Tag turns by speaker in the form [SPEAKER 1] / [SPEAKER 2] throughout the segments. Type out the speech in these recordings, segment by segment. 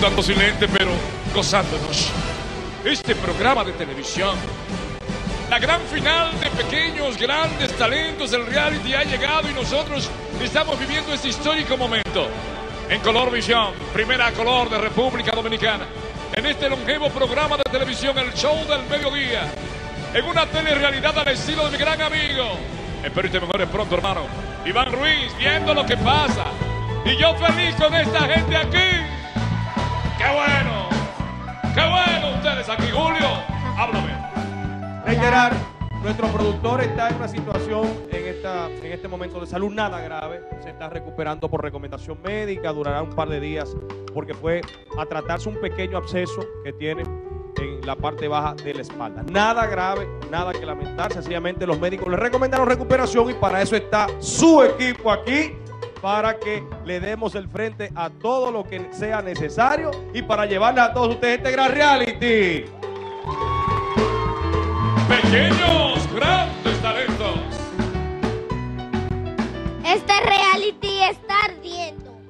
[SPEAKER 1] tanto silente, pero gozándonos. Este programa de televisión, la gran final de pequeños, grandes talentos del reality ha llegado y nosotros estamos viviendo este histórico momento. En Color Visión, primera color de República Dominicana. En este longevo programa de televisión, el show del mediodía. En una telerrealidad al estilo de mi gran amigo. Espero y te mejores pronto, hermano. Iván Ruiz, viendo lo que pasa. Y yo feliz con esta gente aquí.
[SPEAKER 2] Nuestro productor está en una situación en, esta, en este momento de salud nada grave. Se está recuperando por recomendación médica, durará un par de días porque fue a tratarse un pequeño absceso que tiene en la parte baja de la espalda. Nada grave, nada que lamentar. Sencillamente los médicos le recomendaron recuperación y para eso está su equipo aquí para que le demos el frente a todo lo que sea necesario y para llevarle a todos ustedes este gran reality.
[SPEAKER 1] Pequeños, grandes talentos.
[SPEAKER 3] Este reality está ardiendo.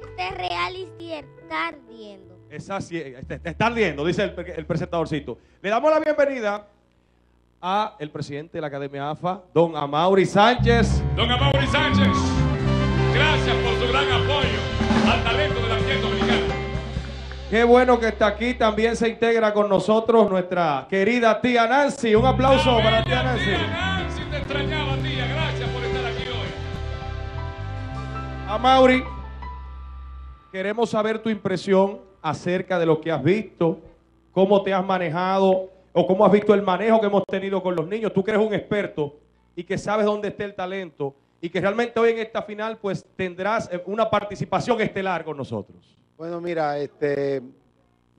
[SPEAKER 3] Este reality está ardiendo.
[SPEAKER 2] Es así, está, está ardiendo, dice el, el presentadorcito. Le damos la bienvenida a el presidente de la Academia AFA, don Amaury Sánchez.
[SPEAKER 1] Don Amaury Sánchez, gracias por su gran apoyo al talento de la dominicana.
[SPEAKER 2] Qué bueno que está aquí. También se integra con nosotros nuestra querida tía Nancy. Un aplauso
[SPEAKER 1] La
[SPEAKER 2] para tía Nancy.
[SPEAKER 1] Tía Nancy, te extrañaba, tía. Gracias por estar aquí hoy.
[SPEAKER 2] Amaury, queremos saber tu impresión acerca de lo que has visto, cómo te has manejado o cómo has visto el manejo que hemos tenido con los niños. Tú que eres un experto y que sabes dónde está el talento y que realmente hoy en esta final pues tendrás eh, una participación estelar con nosotros.
[SPEAKER 4] Bueno, mira, este,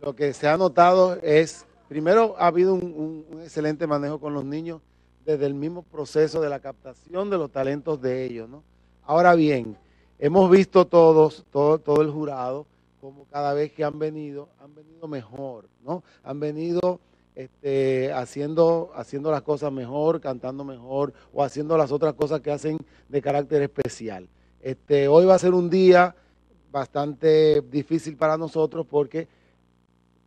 [SPEAKER 4] lo que se ha notado es, primero ha habido un, excelente manejo con los niños desde el mismo proceso de la captación de los talentos de ellos, ¿no? Ahora bien, hemos visto todos, todo, todo el jurado, como cada vez que han venido, han venido mejor, ¿no? Han venido este, haciendo, haciendo las cosas mejor, cantando mejor o haciendo las otras cosas que hacen de carácter especial. Este, hoy va a ser un día bastante difícil para nosotros porque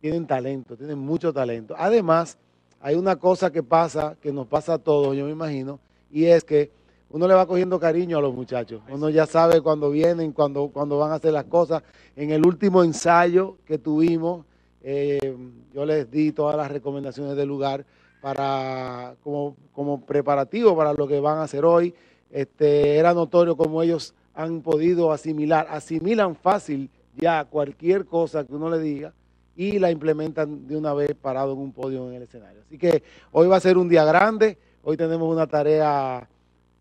[SPEAKER 4] tienen talento, tienen mucho talento. Además, hay una cosa que pasa, que nos pasa a todos, yo me imagino, y es que uno le va cogiendo cariño a los muchachos. Uno ya sabe cuando vienen, cuando, cuando van a hacer las cosas. En el último ensayo que tuvimos, eh, yo les di todas las recomendaciones del lugar para como, como preparativo para lo que van a hacer hoy. Este, era notorio cómo ellos han podido asimilar, asimilan fácil ya cualquier cosa que uno le diga y la implementan de una vez parado en un podio en el escenario. Así que hoy va a ser un día grande, hoy tenemos una tarea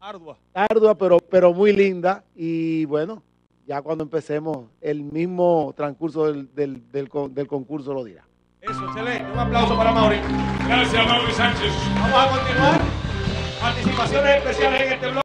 [SPEAKER 2] Ardua.
[SPEAKER 4] ardua, pero, pero muy linda. Y bueno, ya cuando empecemos, el mismo transcurso del, del, del del concurso lo dirá.
[SPEAKER 2] Eso, excelente. Un aplauso para Amaury.
[SPEAKER 1] Gracias, Amaury Sánchez.
[SPEAKER 2] Vamos a continuar. Participaciones especiales en este blog.